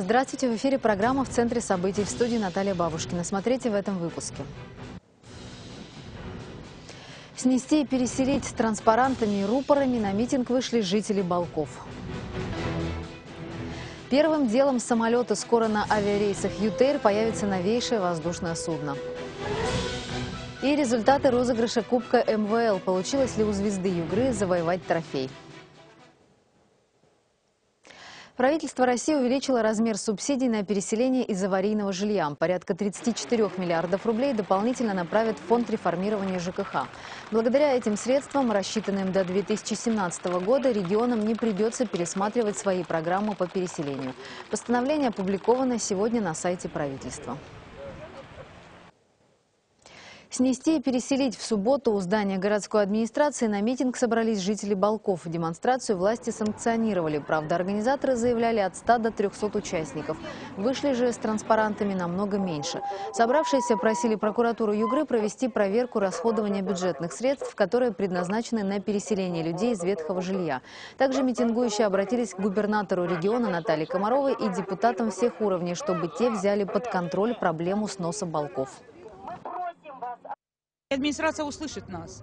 Здравствуйте, в эфире программа «В центре событий» в студии Наталья Бабушкина. Смотрите в этом выпуске. Снести и переселить с транспарантами и рупорами на митинг вышли жители Балков. Первым делом самолета скоро на авиарейсах «Ютейр» появится новейшее воздушное судно. И результаты розыгрыша Кубка МВЛ. Получилось ли у звезды Югры завоевать трофей? Правительство России увеличило размер субсидий на переселение из аварийного жилья. Порядка 34 миллиардов рублей дополнительно направят в фонд реформирования ЖКХ. Благодаря этим средствам, рассчитанным до 2017 года, регионам не придется пересматривать свои программы по переселению. Постановление опубликовано сегодня на сайте правительства. Снести и переселить в субботу у здания городской администрации на митинг собрались жители Балков. Демонстрацию власти санкционировали. Правда, организаторы заявляли от 100 до 300 участников. Вышли же с транспарантами намного меньше. Собравшиеся просили прокуратуру Югры провести проверку расходования бюджетных средств, которые предназначены на переселение людей из ветхого жилья. Также митингующие обратились к губернатору региона Наталье Комаровой и депутатам всех уровней, чтобы те взяли под контроль проблему сноса Балков. Администрация услышит нас.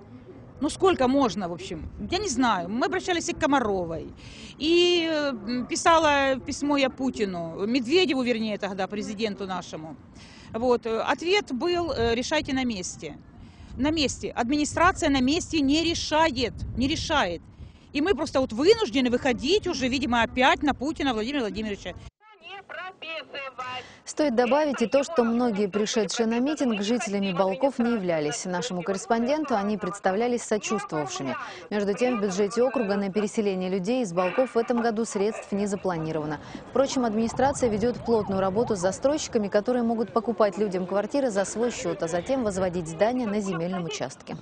Ну сколько можно, в общем? Я не знаю. Мы обращались и к Комаровой. И э, писала письмо я Путину, Медведеву, вернее, тогда, президенту нашему. Вот. Ответ был э, «решайте на месте». На месте. Администрация на месте не решает. Не решает. И мы просто вот вынуждены выходить уже, видимо, опять на Путина Владимира Владимировича. Стоит добавить и то, что многие пришедшие на митинг жителями Балков не являлись. Нашему корреспонденту они представлялись сочувствовавшими. Между тем, в бюджете округа на переселение людей из Балков в этом году средств не запланировано. Впрочем, администрация ведет плотную работу с застройщиками, которые могут покупать людям квартиры за свой счет, а затем возводить здания на земельном участке.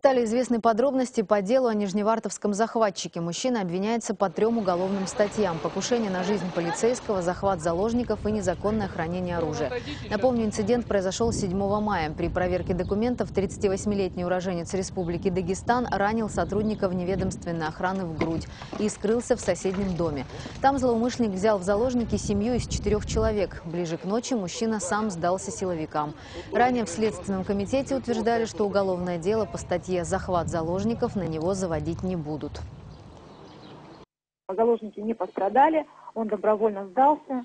Стали известны подробности по делу о нижневартовском захватчике. Мужчина обвиняется по трем уголовным статьям. Покушение на жизнь полицейского, захват заложников и незаконное хранение оружия. Напомню, инцидент произошел 7 мая. При проверке документов 38-летний уроженец Республики Дагестан ранил сотрудника вневедомственной охраны в грудь и скрылся в соседнем доме. Там злоумышленник взял в заложники семью из четырех человек. Ближе к ночи мужчина сам сдался силовикам. Ранее в Следственном комитете утверждали, что уголовное дело по статье статье «Захват заложников» на него заводить не будут. Заложники не пострадали, он добровольно сдался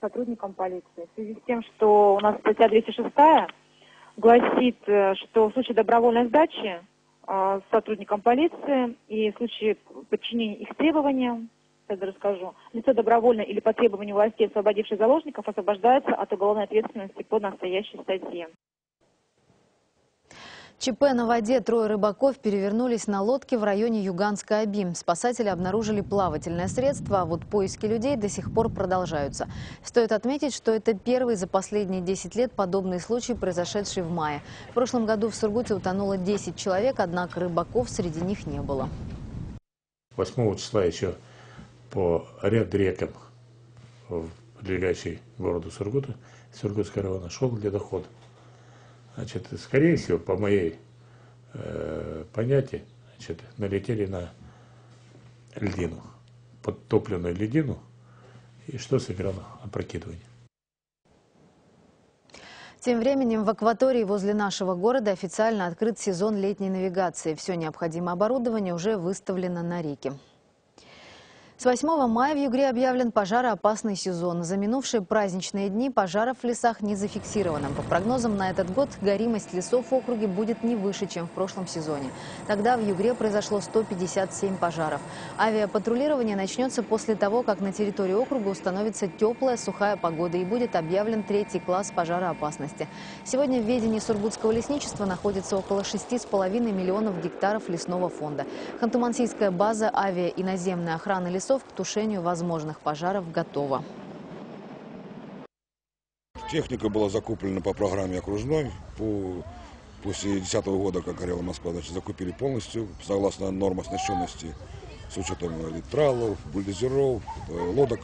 сотрудникам полиции. В связи с тем, что у нас статья 206 гласит, э, что в случае добровольной сдачи э, сотрудникам полиции и в случае подчинения их требованиям, сейчас расскажу, лицо добровольно или по требованию властей, освободивших заложников, освобождается от уголовной ответственности по настоящей статье. ЧП на воде трое рыбаков перевернулись на лодке в районе Юганской Аби. Спасатели обнаружили плавательное средство, а вот поиски людей до сих пор продолжаются. Стоит отметить, что это первый за последние 10 лет подобный случай, произошедший в мае. В прошлом году в Сургуте утонуло 10 человек, однако рыбаков среди них не было. 8 числа еще по ряд рекам, прилегающей к городу Сургута, Сургутского района, шел ледоход. Значит, скорее всего, по моей э, понятию, значит, налетели на льдину, подтопленную льдину, и что сыграло опрокидывание. Тем временем в акватории возле нашего города официально открыт сезон летней навигации. Все необходимое оборудование уже выставлено на реке. С 8 мая в Югре объявлен пожароопасный сезон. За минувшие праздничные дни пожаров в лесах не зафиксировано. По прогнозам, на этот год горимость лесов в округе будет не выше, чем в прошлом сезоне. Тогда в Югре произошло 157 пожаров. Авиапатрулирование начнется после того, как на территории округа установится теплая, сухая погода и будет объявлен третий класс пожароопасности. Сегодня в ведении Сургутского лесничества находится около 6,5 миллионов гектаров лесного фонда. Ханты-Мансийская база авиа и наземной охраны лесов часов к тушению возможных пожаров готова. Техника была закуплена по программе окружной. По, после 2010 года, как говорила Москва, значит, закупили полностью, согласно нормам оснащенности, с учетом литралов, бульдозеров, э, лодок,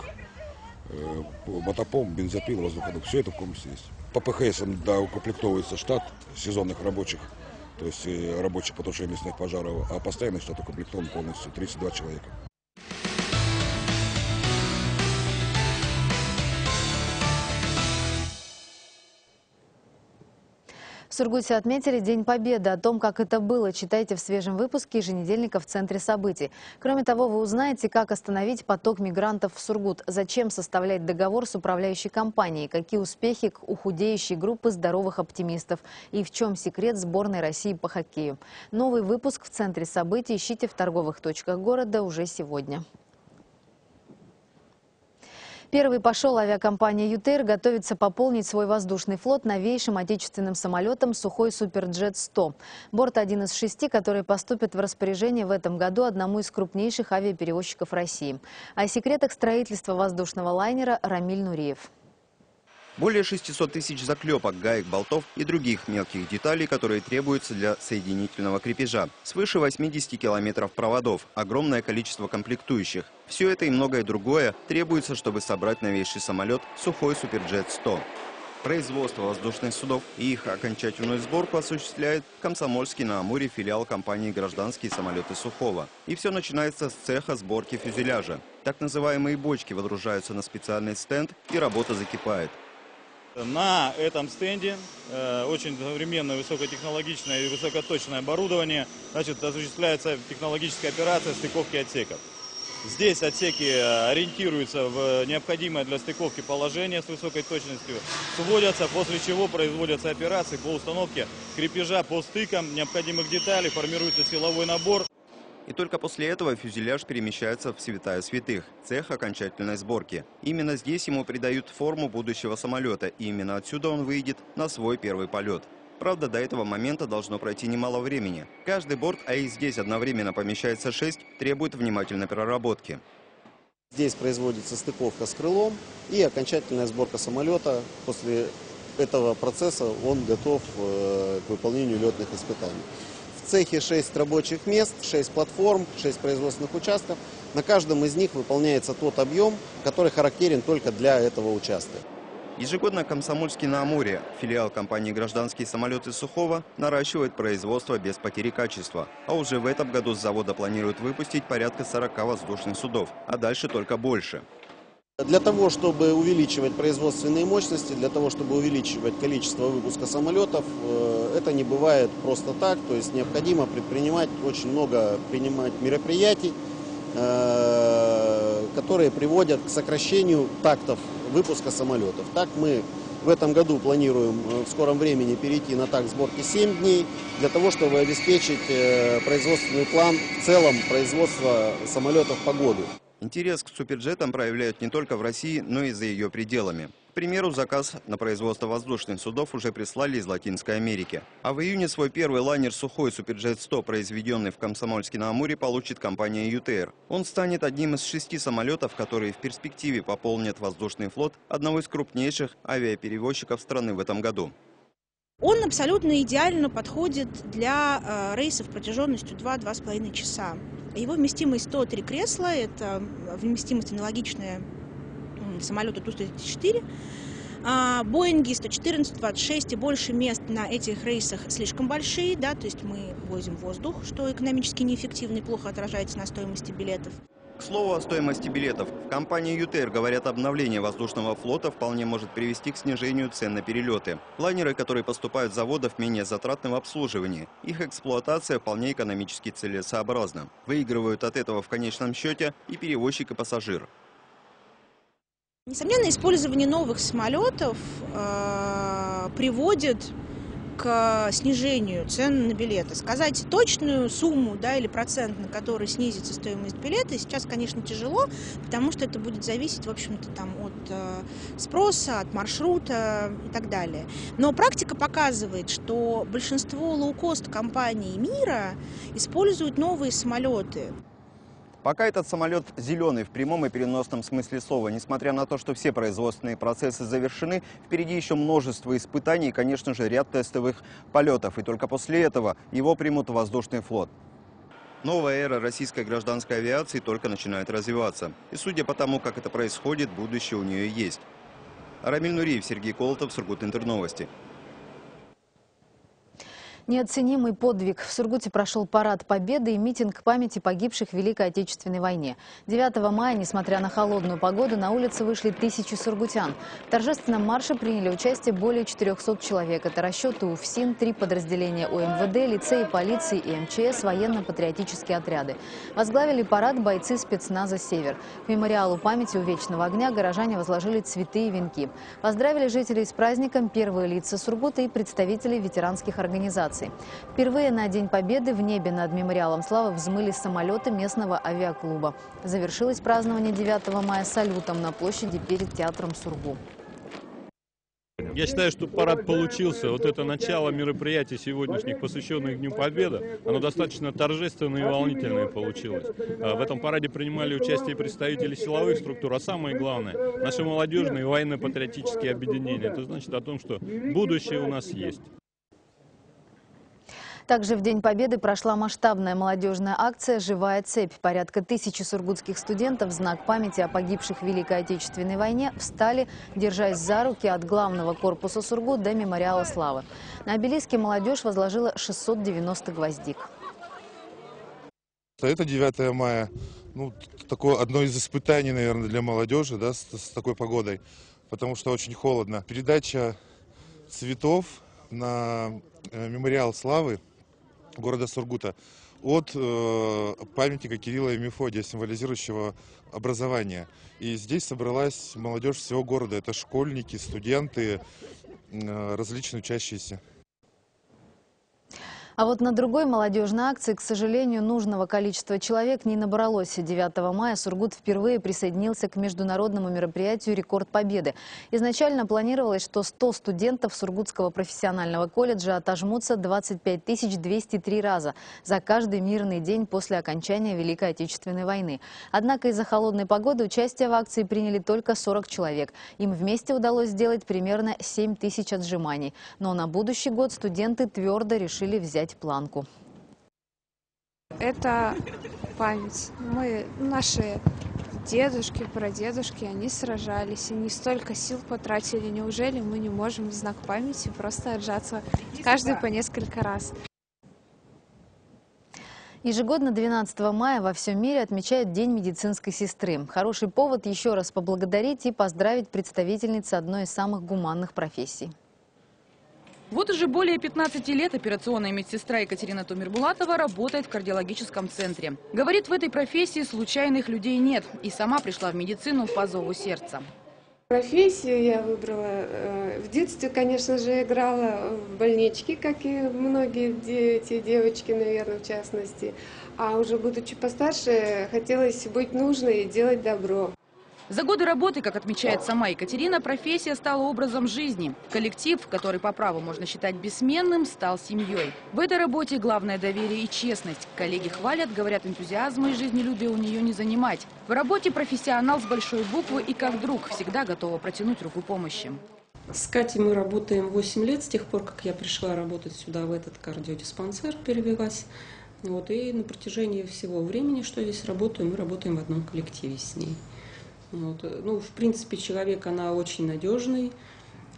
э, мотопом, бензопил, воздуходов. Все это в комплексе есть. По ПХС да, укомплектовывается штат сезонных рабочих то есть э, рабочих по тушению лесных пожаров, а постоянный штат укомплектован полностью, 32 человека. В Сургуте отметили День Победы. О том, как это было, читайте в свежем выпуске еженедельника в Центре событий. Кроме того, вы узнаете, как остановить поток мигрантов в Сургут, зачем составлять договор с управляющей компанией, какие успехи у худеющей группы здоровых оптимистов и в чем секрет сборной России по хоккею. Новый выпуск в Центре событий ищите в торговых точках города уже сегодня. Первый пошел авиакомпания «ЮТР» готовится пополнить свой воздушный флот новейшим отечественным самолетом «Сухой Суперджет-100». Борт один из шести, который поступит в распоряжение в этом году одному из крупнейших авиаперевозчиков России. О секретах строительства воздушного лайнера Рамиль Нуриев. Более 600 тысяч заклепок, гаек, болтов и других мелких деталей, которые требуются для соединительного крепежа. Свыше 80 километров проводов, огромное количество комплектующих. Все это и многое другое требуется, чтобы собрать новейший самолет «Сухой Суперджет-100». Производство воздушных судов и их окончательную сборку осуществляет Комсомольский на Амуре филиал компании «Гражданские самолеты Сухого». И все начинается с цеха сборки фюзеляжа. Так называемые бочки водружаются на специальный стенд и работа закипает. На этом стенде э, очень современное, высокотехнологичное и высокоточное оборудование. Значит, осуществляется технологическая операция стыковки отсеков. Здесь отсеки э, ориентируются в необходимое для стыковки положение с высокой точностью, сводятся, после чего производятся операции по установке крепежа по стыкам необходимых деталей, формируется силовой набор. И только после этого фюзеляж перемещается в святая святых – цех окончательной сборки. Именно здесь ему придают форму будущего самолета, и именно отсюда он выйдет на свой первый полет. Правда, до этого момента должно пройти немало времени. Каждый борт, а и здесь одновременно помещается шесть, требует внимательной проработки. Здесь производится стыковка с крылом и окончательная сборка самолета. После этого процесса он готов э, к выполнению летных испытаний. В цехе 6 рабочих мест, 6 платформ, 6 производственных участков. На каждом из них выполняется тот объем, который характерен только для этого участка. Ежегодно Комсомольский на Амуре, филиал компании «Гражданские самолеты Сухого», наращивает производство без потери качества. А уже в этом году с завода планируют выпустить порядка 40 воздушных судов, а дальше только больше. Для того, чтобы увеличивать производственные мощности, для того, чтобы увеличивать количество выпуска самолетов, э, это не бывает просто так. То есть необходимо предпринимать очень много принимать мероприятий, э, которые приводят к сокращению тактов выпуска самолетов. Так мы в этом году планируем э, в скором времени перейти на такт сборки 7 дней, для того, чтобы обеспечить производственный план в целом производства самолетов по году. Интерес к суперджетам проявляют не только в России, но и за ее пределами. К примеру, заказ на производство воздушных судов уже прислали из Латинской Америки. А в июне свой первый лайнер «Сухой Суперджет-100», произведенный в Комсомольске-на-Амуре, получит компания «ЮТР». Он станет одним из шести самолетов, которые в перспективе пополнят воздушный флот одного из крупнейших авиаперевозчиков страны в этом году. Он абсолютно идеально подходит для э, рейсов протяженностью 2-2,5 часа. Его вместимость 103 кресла, это вместимость аналогичная самолету Ту-134. А, Боинги 114, 26 и больше мест на этих рейсах слишком большие, да, то есть мы возим воздух, что экономически неэффективно и плохо отражается на стоимости билетов. К слову о стоимости билетов. В компании «ЮТР» говорят, обновление воздушного флота вполне может привести к снижению цен на перелеты. Лайнеры, которые поступают с заводов, менее затратны в обслуживании. Их эксплуатация вполне экономически целесообразна. Выигрывают от этого в конечном счете и перевозчик, и пассажир. Несомненно, использование новых самолетов э, приводит к снижению цен на билеты. Сказать точную сумму да, или процент, на который снизится стоимость билета, сейчас, конечно, тяжело, потому что это будет зависеть, в общем-то, там, от э, спроса, от маршрута и так далее. Но практика показывает, что большинство лоукост компаний мира используют новые самолеты. Пока этот самолет зеленый в прямом и переносном смысле слова. Несмотря на то, что все производственные процессы завершены, впереди еще множество испытаний и, конечно же, ряд тестовых полетов. И только после этого его примут воздушный флот. Новая эра российской гражданской авиации только начинает развиваться. И судя по тому, как это происходит, будущее у нее есть. Рамиль Нуриев, Сергей Колотов, Сургут Интерновости. Неоценимый подвиг. В Сургуте прошел парад Победы и митинг памяти погибших в Великой Отечественной войне. 9 мая, несмотря на холодную погоду, на улице вышли тысячи сургутян. В торжественном марше приняли участие более 400 человек. Это расчеты УФСИН, три подразделения УМВД, лицеи полиции и МЧС, военно-патриотические отряды. Возглавили парад бойцы спецназа «Север». К мемориалу памяти у Вечного огня горожане возложили цветы и венки. Поздравили жителей с праздником первые лица Сургута и представители ветеранских организаций авиации. Впервые на День Победы в небе над Мемориалом Славы взмыли самолеты местного авиаклуба. Завершилось празднование 9 мая салютом на площади перед театром Сургу. Я считаю, что парад получился. Вот это начало мероприятий сегодняшних, посвященных Дню Победы, оно достаточно торжественное и волнительное получилось. А в этом параде принимали участие представители силовых структур, а самое главное, наши молодежные военно-патриотические объединения. Это значит о том, что будущее у нас есть. Также в День Победы прошла масштабная молодежная акция «Живая цепь». Порядка тысячи сургутских студентов в знак памяти о погибших в Великой Отечественной войне встали, держась за руки от главного корпуса Сургут до мемориала славы. На обелиске молодежь возложила 690 гвоздик. Это 9 мая. Ну, такое одно из испытаний, наверное, для молодежи да, с, с такой погодой, потому что очень холодно. Передача цветов на э, мемориал славы города Сургута от э, памятника Кирилла и Мефодия, символизирующего образование. И здесь собралась молодежь всего города. Это школьники, студенты, э, различные учащиеся. А вот на другой молодежной акции, к сожалению, нужного количества человек не набралось. 9 мая Сургут впервые присоединился к международному мероприятию «Рекорд Победы». Изначально планировалось, что 100 студентов Сургутского профессионального колледжа отожмутся 25 203 раза за каждый мирный день после окончания Великой Отечественной войны. Однако из-за холодной погоды участие в акции приняли только 40 человек. Им вместе удалось сделать примерно 7 тысяч отжиманий. Но на будущий год студенты твердо решили взять взять планку? Это память. Мы, наши дедушки, прадедушки, они сражались, они столько сил потратили. Неужели мы не можем в знак памяти просто отжаться каждый по несколько раз? Ежегодно 12 мая во всем мире отмечают День медицинской сестры. Хороший повод еще раз поблагодарить и поздравить представительниц одной из самых гуманных профессий. Вот уже более 15 лет операционная медсестра Екатерина Тумирбулатова работает в кардиологическом центре. Говорит, в этой профессии случайных людей нет. И сама пришла в медицину по зову сердца. Профессию я выбрала. Э, в детстве, конечно же, играла в больничке, как и многие дети, девочки, наверное, в частности. А уже будучи постарше, хотелось быть нужной и делать добро. За годы работы, как отмечает сама Екатерина, профессия стала образом жизни. Коллектив, который по праву можно считать бессменным, стал семьей. В этой работе главное доверие и честность. Коллеги хвалят, говорят, энтузиазма и жизнелюбия у нее не занимать. В работе профессионал с большой буквы и как друг, всегда готова протянуть руку помощи. С Катей мы работаем 8 лет, с тех пор, как я пришла работать сюда, в этот кардиодиспансер, перевелась. Вот, и на протяжении всего времени, что здесь работаю, мы работаем в одном коллективе с ней. Вот. Ну, в принципе, человек, она очень надежный,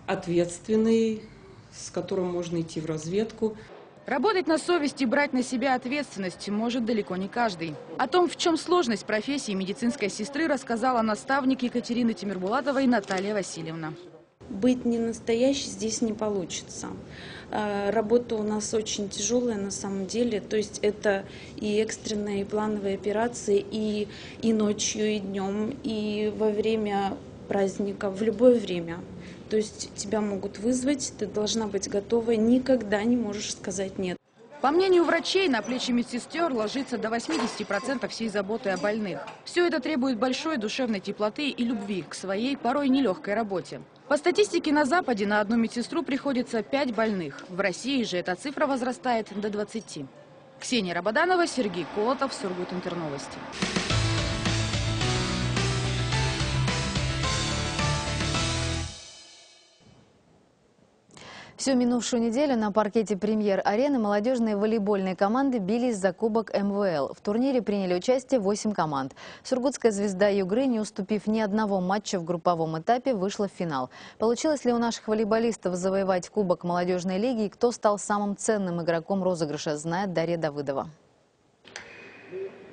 ответственный, с которым можно идти в разведку. Работать на совести и брать на себя ответственность может далеко не каждый. О том, в чем сложность профессии медицинской сестры, рассказала наставник Екатерины Тимирбулатовой Наталья Васильевна. Быть не настоящей здесь не получится. А, работа у нас очень тяжелая на самом деле, то есть это и экстренные, и плановые операции, и, и ночью, и днем, и во время праздника, в любое время. То есть тебя могут вызвать, ты должна быть готова, никогда не можешь сказать «нет». По мнению врачей, на плечи медсестер ложится до 80% всей заботы о больных. Все это требует большой душевной теплоты и любви к своей, порой нелегкой работе. По статистике на Западе на одну медсестру приходится 5 больных. В России же эта цифра возрастает до 20. Ксения Рабаданова, Сергей Колотов, Сургут Интерновости. Всю минувшую неделю на паркете премьер-арены молодежные волейбольные команды бились за кубок МВЛ. В турнире приняли участие 8 команд. Сургутская звезда Югры, не уступив ни одного матча в групповом этапе, вышла в финал. Получилось ли у наших волейболистов завоевать кубок молодежной лиги и кто стал самым ценным игроком розыгрыша, знает Дарья Давыдова.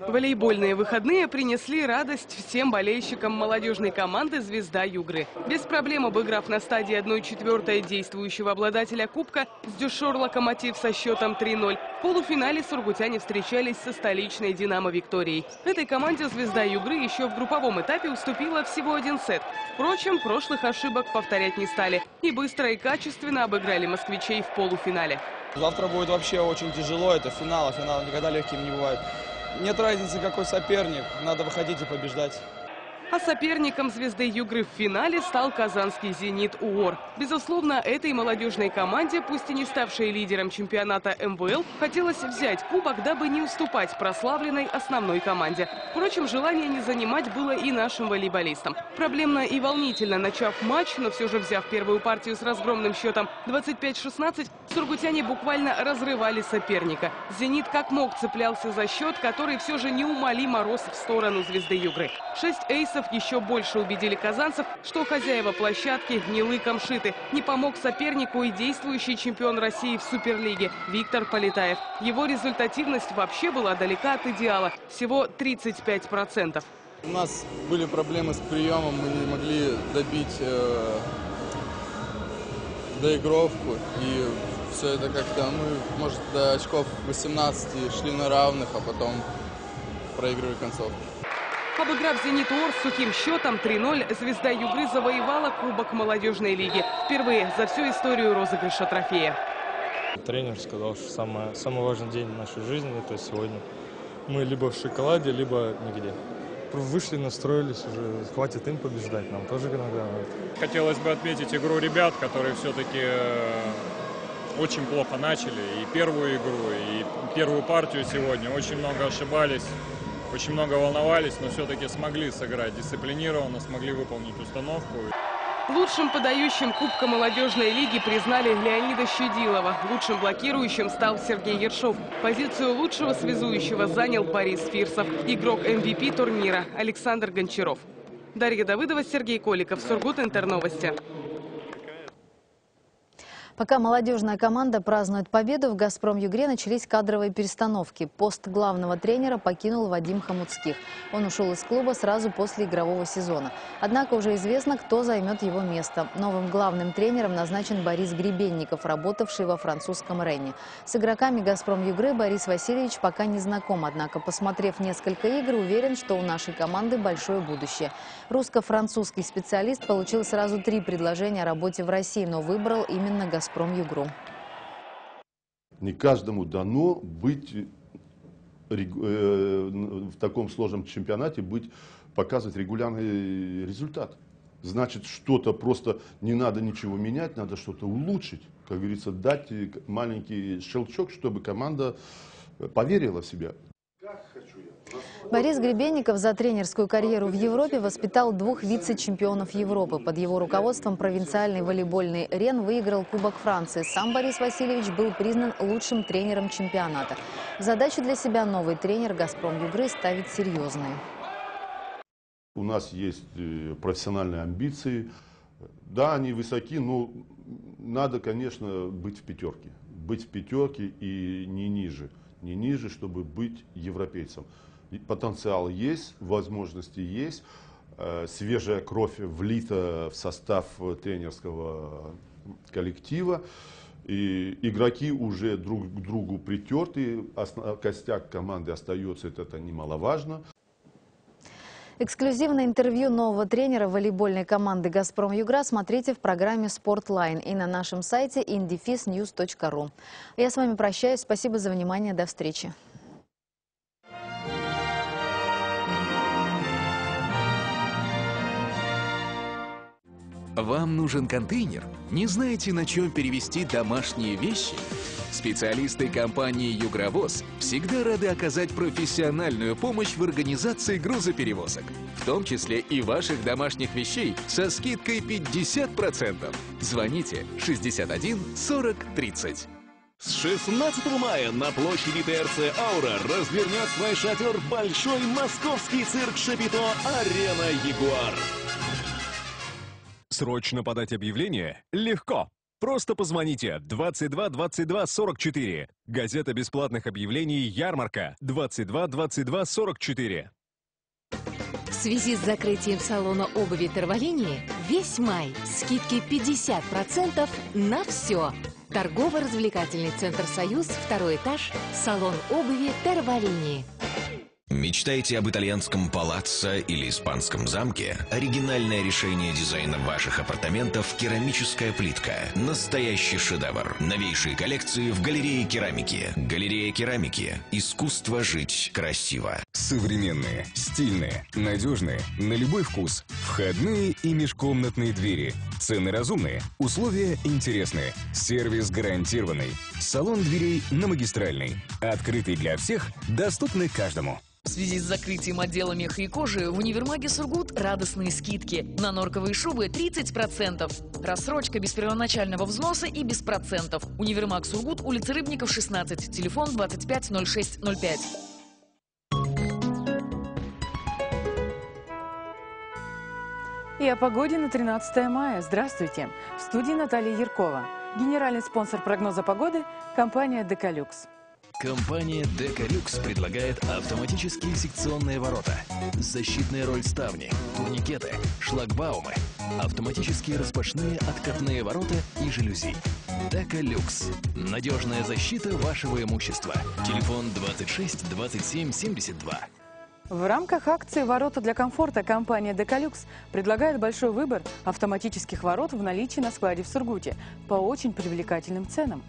Волейбольные выходные принесли радость всем болельщикам молодежной команды «Звезда Югры». Без проблем обыграв на стадии 1-4 действующего обладателя Кубка с дюшор «Локомотив» со счетом 3-0, в полуфинале сургутяне встречались со столичной «Динамо Викторией». Этой команде «Звезда Югры» еще в групповом этапе уступила всего один сет. Впрочем, прошлых ошибок повторять не стали и быстро и качественно обыграли москвичей в полуфинале. Завтра будет вообще очень тяжело, это финал, а финал никогда легким не бывает. Нет разницы, какой соперник, надо выходить и побеждать. А соперником звезды Югры в финале стал казанский «Зенит УОР». Безусловно, этой молодежной команде, пусть и не ставшей лидером чемпионата МВЛ, хотелось взять кубок, дабы не уступать прославленной основной команде. Впрочем, желание не занимать было и нашим волейболистам. Проблемно и волнительно начав матч, но все же взяв первую партию с разгромным счетом 25-16, сургутяне буквально разрывали соперника. «Зенит» как мог цеплялся за счет, который все же неумолимо рос в сторону звезды Югры. Шесть эйсов еще больше убедили казанцев, что хозяева площадки не лыком шиты. Не помог сопернику и действующий чемпион России в Суперлиге Виктор Полетаев. Его результативность вообще была далека от идеала – всего 35%. У нас были проблемы с приемом, мы не могли добить э, доигровку. И все это как-то, мы, может, до очков 18 шли на равных, а потом проигрывали концовку. Обыграв «Зенит Ор» с сухим счетом 3-0, звезда Югры завоевала Кубок молодежной лиги. Впервые за всю историю розыгрыша трофея. Тренер сказал, что самый, самый важный день в нашей жизни – это сегодня. Мы либо в шоколаде, либо нигде. Вышли, настроились уже, хватит им побеждать, нам тоже иногда Хотелось бы отметить игру ребят, которые все-таки э, очень плохо начали. И первую игру, и первую партию сегодня. Очень много ошибались. Очень много волновались, но все-таки смогли сыграть дисциплинированно, смогли выполнить установку. Лучшим подающим Кубка молодежной лиги признали Леонида Щудилова. Лучшим блокирующим стал Сергей Ершов. Позицию лучшего связующего занял Борис Фирсов. Игрок MVP турнира Александр Гончаров. Дарья Давыдова, Сергей Коликов, Сургут Интерновости. Пока молодежная команда празднует победу, в «Газпром-Югре» начались кадровые перестановки. Пост главного тренера покинул Вадим Хамутских. Он ушел из клуба сразу после игрового сезона. Однако уже известно, кто займет его место. Новым главным тренером назначен Борис Гребенников, работавший во французском Ренне. С игроками «Газпром-Югры» Борис Васильевич пока не знаком, однако, посмотрев несколько игр, уверен, что у нашей команды большое будущее. Русско-французский специалист получил сразу три предложения о работе в России, но выбрал именно «Газпром». «Газпром Югру». Не каждому дано быть э, в таком сложном чемпионате, быть, показывать регулярный результат. Значит, что-то просто не надо ничего менять, надо что-то улучшить. Как говорится, дать маленький щелчок, чтобы команда поверила в себя. Борис Гребенников за тренерскую карьеру в Европе воспитал двух вице-чемпионов Европы. Под его руководством провинциальный волейбольный Рен выиграл Кубок Франции. Сам Борис Васильевич был признан лучшим тренером чемпионата. Задачу для себя новый тренер «Газпром Югры» ставит серьезные. У нас есть э, профессиональные амбиции. Да, они высоки, но надо, конечно, быть в пятерке. Быть в пятерке и не ниже. Не ниже, чтобы быть европейцем потенциал есть, возможности есть, э, свежая кровь влита в состав тренерского коллектива. И игроки уже друг к другу притерты, костяк команды остается, это, немаловажно. Эксклюзивное интервью нового тренера волейбольной команды «Газпром Югра» смотрите в программе «Спортлайн» и на нашем сайте indefisnews.ru. Я с вами прощаюсь. Спасибо за внимание. До встречи. Вам нужен контейнер? Не знаете, на чем перевести домашние вещи? Специалисты компании «Югровоз» всегда рады оказать профессиональную помощь в организации грузоперевозок, в том числе и ваших домашних вещей со скидкой 50%. Звоните 61 40 30. С 16 мая на площади ТРЦ «Аура» развернет свой шатер большой московский цирк «Шапито» «Арена Ягуар». Срочно подать объявление? Легко. Просто позвоните 22 22 44. Газета бесплатных объявлений «Ярмарка» 22 22 44. В связи с закрытием салона обуви Терволинии весь май скидки 50% на все. Торгово-развлекательный центр «Союз», второй этаж, салон обуви Терволинии. Мечтаете об итальянском палаццо или испанском замке? Оригинальное решение дизайна ваших апартаментов – керамическая плитка. Настоящий шедевр. Новейшие коллекции в галерее керамики. Галерея керамики. Искусство жить красиво. Современные, стильные, надежные, на любой вкус. Входные и межкомнатные двери. Цены разумные, условия интересные. Сервис гарантированный. Салон дверей на магистральной. Открытый для всех, доступный каждому. В связи с закрытием отдела меха и кожи в универмаге «Сургут» радостные скидки. На норковые шубы 30%. Рассрочка без первоначального взноса и без процентов. Универмаг «Сургут», улица Рыбников, 16. Телефон 250605. И о погоде на 13 мая. Здравствуйте! В студии Наталья Яркова. Генеральный спонсор прогноза погоды – компания «Декалюкс». Компания Декалюкс предлагает автоматические секционные ворота, защитная роль ставни, турникеты, шлагбаумы, автоматические распашные откатные ворота и жалюзи. Декалюкс. Надежная защита вашего имущества. Телефон 26 27 72. В рамках акции «Ворота для комфорта» компания «Декалюкс» предлагает большой выбор автоматических ворот в наличии на складе в Сургуте по очень привлекательным ценам.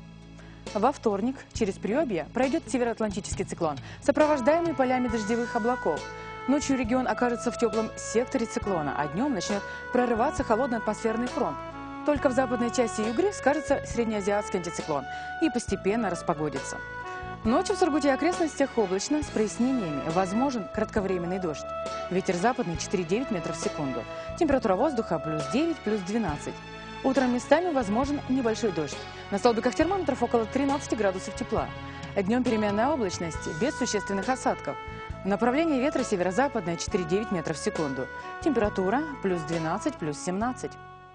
Во вторник через Приобье пройдет североатлантический циклон, сопровождаемый полями дождевых облаков. Ночью регион окажется в теплом секторе циклона, а днем начнет прорываться холодный атмосферный фронт. Только в западной части Югры скажется среднеазиатский антициклон и постепенно распогодится. Ночью в Сургуте и окрестностях облачно, с прояснениями. Возможен кратковременный дождь. Ветер западный 4,9 метров в секунду. Температура воздуха плюс 9, плюс 12. Утром местами возможен небольшой дождь. На столбиках термометров около 13 градусов тепла. Днем переменная облачность, без существенных осадков. Направление ветра северо-западное 4,9 метров в секунду. Температура плюс 12, плюс 17.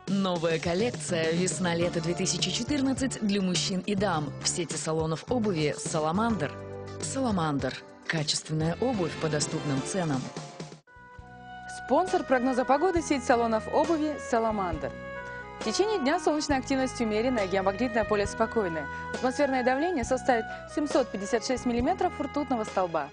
Новая коллекция «Весна-лето 2014» для мужчин и дам в сети салонов обуви «Саламандр». «Саламандр» – качественная обувь по доступным ценам. Спонсор прогноза погоды – сеть салонов обуви «Саламандр». В течение дня солнечная активность умеренная, геомагнитное поле спокойное. Атмосферное давление составит 756 миллиметров ртутного столба.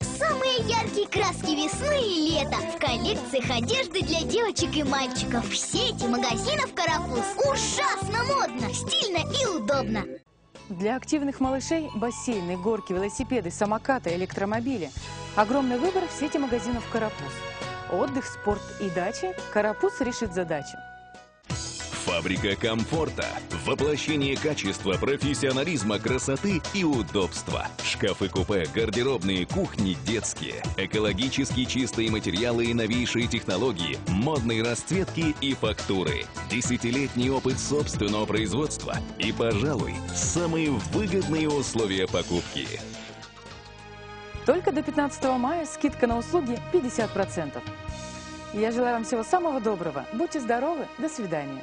Самые яркие краски весны и лета в коллекциях одежды для девочек и мальчиков в сети магазинов «Карапуз». Ужасно модно, стильно и удобно. Для активных малышей бассейны, горки, велосипеды, самокаты, электромобили. Огромный выбор в сети магазинов «Карапуз». Отдых, спорт и дача «Карапуз» решит задачу. Фабрика комфорта. Воплощение качества, профессионализма, красоты и удобства. Шкафы-купе, гардеробные, кухни детские. Экологически чистые материалы и новейшие технологии. Модные расцветки и фактуры. Десятилетний опыт собственного производства. И, пожалуй, самые выгодные условия покупки. Только до 15 мая скидка на услуги 50%. Я желаю вам всего самого доброго. Будьте здоровы. До свидания.